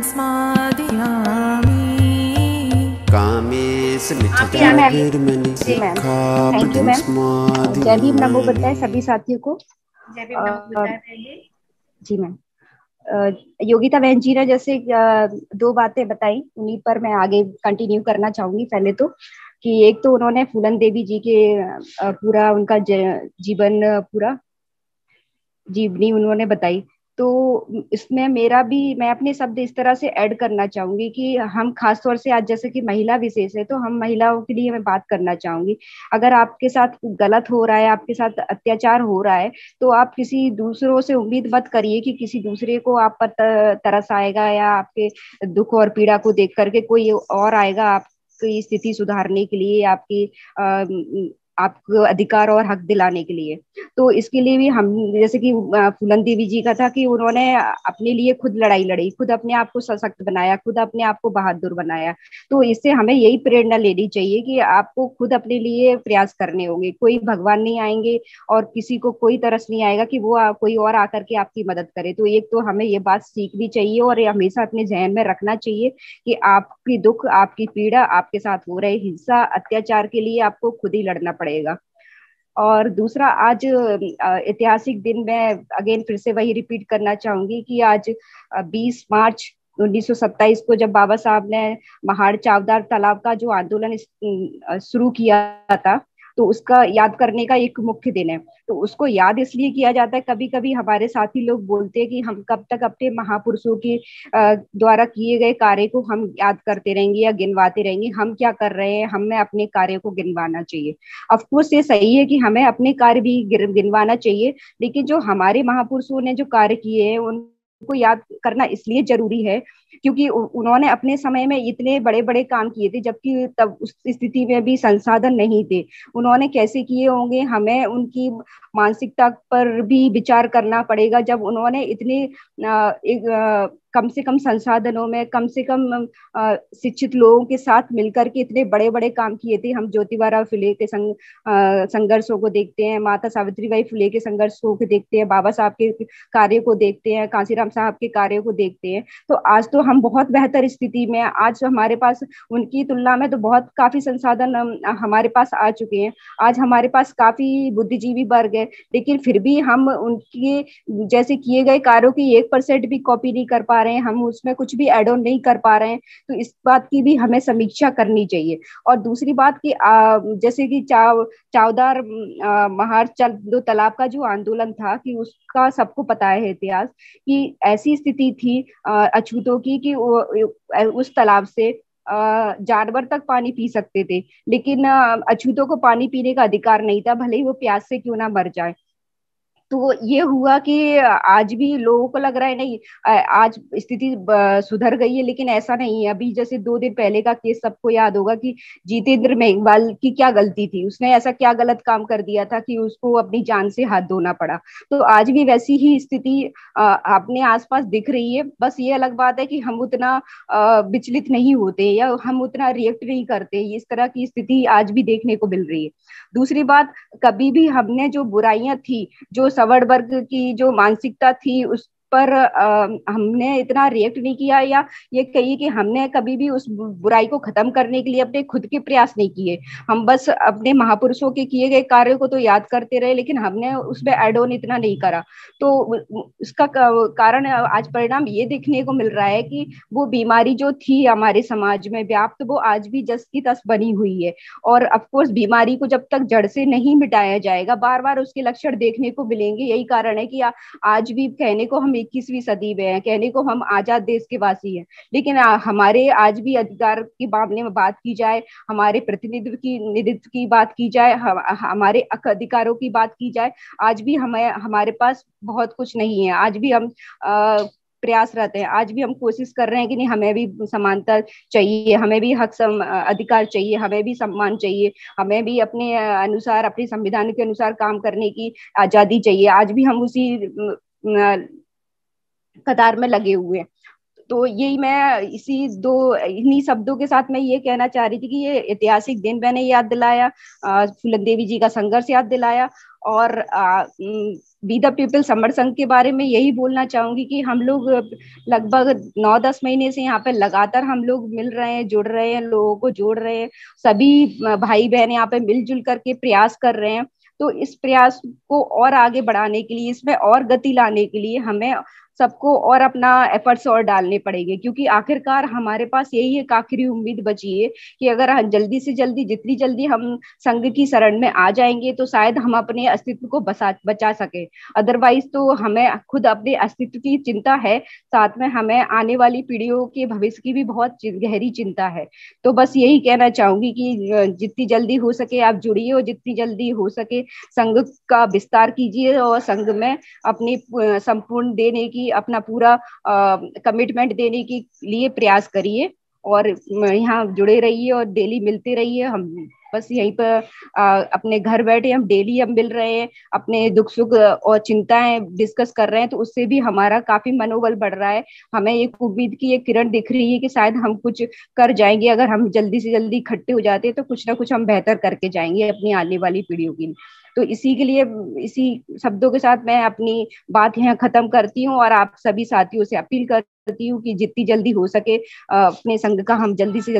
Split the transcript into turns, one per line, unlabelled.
स्मादयामि
जय भीम नमो बताए सभी साथियों को।
जय भीम नमो
जी मैम। योगिता बहन जी ने जैसे दो बातें बताई उन्हीं पर मैं आगे कंटिन्यू करना चाहूँगी पहले तो कि एक तो उन्होंने फूलन देवी जी के पूरा उनका जीवन पूरा जीवनी उन्होंने बताई। तो इसमें मेरा भी, मैं अपने शब्द इस तरह से ऐड करना चाहूँगी कि हम खास तौर से आज जैसे कि महिला विशेष है तो हम महिलाओं के लिए मैं बात करना चाहूँगी। अगर आपके साथ गलत हो रहा है, आपके साथ अत्याचार हो रहा है तो आप किसी दूसरों से उम्मीद मत करिए कि किसी दूसरे को आप पर तरस आएगा या आपके दुख और पीड़ा को देख करके कोई और आएगा आपकी स्थिति सुधारने के लिए, आपकी आपको अधिकार और हक दिलाने के लिए। तो इसके लिए भी हम, जैसे कि फूलन देवी जी का था कि उन्होंने अपने लिए खुद लड़ाई लड़ी, खुद अपने आप को सशक्त बनाया, खुद अपने आप को बहादुर बनाया। तो इससे हमें यही प्रेरणा लेनी चाहिए कि आपको खुद अपने लिए प्रयास करने होंगे। कोई भगवान नहीं आएँगे और किसी को कोई तरस नहीं आएगा कि वो कोई और आकर के आपकी मदद करे। तो एक तो हमें ये बात सीखनी चाहिए और हमेशा अपने जहन में रखना चाहिए कि आपकी दुख, आपकी पीड़ा आपके साथ हो रहे। हिंसा, अत्याचार के लिए आपको खुद ही लड़ना पड़ेगा। और दूसरा आज ऐतिहासिक दिन में अगेन फिर से वही रिपीट करना चाहूँगी कि आज अ, 20 मार्च 1927 को जब बाबा साहब ने महाड़ चावदार तालाब का जो आंदोलन शुरू किया था तो उसका याद करने का एक मुख्य दिन है। तो उसको याद इसलिए किया जाता है कभी कभी हमारे साथी लोग बोलते हैं कि हम कब तक अपने महापुरुषों के द्वारा किए गए कार्य को हम याद करते रहेंगे या गिनवाते रहेंगे। हम क्या कर रहे हैं? हमें अपने कार्य को गिनवाना चाहिए। अफकोर्स ये सही है कि हमें अपने कार्य भी गिनवाना चाहिए, लेकिन जो हमारे महापुरुषों ने जो कार्य किए हैं उनको याद करना इसलिए ज़रूरी है, क्योंकि उन्होंने अपने समय में इतने बड़े बड़े काम किए थे, जबकि तब उस स्थिति में भी संसाधन नहीं थे। उन्होंने कैसे किए होंगे, हमें उनकी मानसिकता पर भी विचार करना पड़ेगा, जब उन्होंने इतने एक कम से कम संसाधनों में, कम से कम शिक्षित लोगों के साथ मिलकर के इतने बड़े बड़े काम किए थे। हम ज्योतिबा फुले के संग संघर्षों को देखते हैं, माता सावित्री बाई फुले के संघर्षों को देखते हैं, बाबा साहब के कार्य को देखते हैं, कांसीराम साहब के कार्य को देखते हैं। तो आज तो हम बहुत बेहतर स्थिति में आज हमारे पास, उनकी तुलना में तो बहुत काफ़ी संसाधन हमारे पास आ चुके हैं। आज हमारे पास काफ़ी बुद्धिजीवी वर्ग है, लेकिन फिर भी हम उनके जैसे किए गए कार्यों की एक परसेंट भी कॉपी नहीं कर पा रहे हैं हम उसमें कुछ भी एड ऑन नहीं कर पा रहे हैं तो इस बात की भी हमें समीक्षा करनी चाहिए। और दूसरी बात की आ, जैसे कि चाव चावदार महार चल दो तालाब का जो आंदोलन था कि उसका सबको पता है इतिहास कि ऐसी स्थिति थी अछूतों की कि उस तालाब से जानवर तक पानी पी सकते थे। लेकिन अछूतों को पानी पीने का अधिकार नहीं था भले ही वो प्यास से क्यों ना मर जाए। तो ये हुआ कि आज भी लोगों को लग रहा है, नहीं आज स्थिति सुधर गई है, लेकिन ऐसा नहीं है। अभी जैसे दो दिन पहले का केस सबको याद होगा कि जितेंद्र मेघवाल की क्या गलती थी। उसने ऐसा क्या गलत काम कर दिया था कि उसको अपनी जान से हाथ धोना पड़ा। तो आज भी वैसी ही स्थिति अपने आसपास दिख रही है। बस ये अलग बात है कि हम उतना विचलित नहीं होते या हम उतना रिएक्ट नहीं करते। इस तरह की स्थिति आज भी देखने को मिल रही है। दूसरी बात, कभी भी हमने जो बुराइयाँ थी, जो सवर्ण वर्ग की जो मानसिकता थी उस पर अ, हमने इतना रिएक्ट नहीं किया या ये कहिए कि हमने कभी भी उस बुराई को खत्म करने के लिए अपने खुद के प्रयास नहीं किए। हम बस अपने महापुरुषों के किए गए कार्यों को तो याद करते रहे लेकिन हमने उसमें एड ऑन इतना नहीं करा। तो उसका कारण आज परिणाम ये देखने को मिल रहा है कि वो बीमारी जो थी हमारे समाज में व्याप्त वो आज भी जस की तस बनी हुई है। और अफकोर्स बीमारी को जब तक जड़ से नहीं मिटाया जाएगा बार बार उसके लक्षण देखने को मिलेंगे। यही कारण है कि आ, आज भी कहने को हम इक्कीसवीं सदी में हैं कहने को हम आज़ाद देश के वासी हैं। लेकिन हमारे आज भी अधिकार के मामले में बात की जाए हमारे प्रतिनिधित्व की निधित्व की बात की जाए हम, हमारे अधिकारों की बात की जाए आज भी हमें हमारे पास बहुत कुछ नहीं है। आज भी हम आ, प्रयासरत है। आज भी हम कोशिश कर रहे हैं कि नहीं हमें भी समानता चाहिए हमें भी हक सम, अधिकार चाहिए हमें भी सम्मान चाहिए हमें भी अपने अनुसार अपने संविधान के अनुसार काम करने की आज़ादी चाहिए। आज भी हम उसी अ, अ, कतार में लगे हुए हैं। तो यही मैं इसी दो, इन्हीं शब्दों के साथ मैं ये कहना चाह रही थी कि ये ऐतिहासिक दिन मैंने याद दिलाया फूलन देवी जी का संघर्ष याद दिलाया और बी द पीपल समर संघ के बारे में यही बोलना चाहूँगी कि हम लोग लगभग नौ दस महीने से यहाँ पे लगातार हम लोग मिल रहे हैं, जुड़ रहे हैं, लोगों को जोड़ रहे हैं। सभी भाई बहन यहाँ पे मिलजुल करके प्रयास कर रहे हैं। तो इस प्रयास को और आगे बढ़ाने के लिए, इसमें और गति लाने के लिए हमें सबको और अपना एफर्ट्स और डालने पड़ेंगे। क्योंकि आखिरकार हमारे पास यही एक आखिरी उम्मीद बची है कि अगर हम जल्दी से जल्दी, जितनी जल्दी हम संघ की शरण में आ जाएँगे तो शायद हम अपने अस्तित्व को बसा, बचा सके। अदरवाइज़ तो हमें खुद अपने अस्तित्व की चिंता है। साथ में हमें आने वाली पीढ़ियों के भविष्य की भी बहुत गहरी चिंता है। तो बस यही कहना चाहूँगी कि जितनी जल्दी हो सके आप जुड़िए और जितनी जल्दी हो सके संघ का विस्तार कीजिए और संघ में अपनी संपूर्ण देने की अपना पूरा कमिटमेंट देने के लिए प्रयास करिए और यहाँ जुड़े रहिए और डेली मिलते रहिए। हम बस यहीं पर अपने घर बैठे हम डेली हम मिल रहे हैं, अपने दुख सुख और चिंताएँ डिस्कस कर रहे हैं तो उससे भी हमारा काफ़ी मनोबल बढ़ रहा है। हमें एक उम्मीद की एक किरण दिख रही है कि शायद हम कुछ कर जाएँगे, अगर हम जल्दी से जल्दी इकट्ठे हो जाते हैं तो कुछ ना कुछ हम बेहतर करके जाएँगे अपनी आने वाली पीढ़ियों की तो इसी के लिए, इसी शब्दों के साथ मैं अपनी बात यहाँ खत्म करती हूँ, और आप सभी साथियों से अपील करती हूँ कि जितनी जल्दी हो सके अपने संघ का हम जल्दी से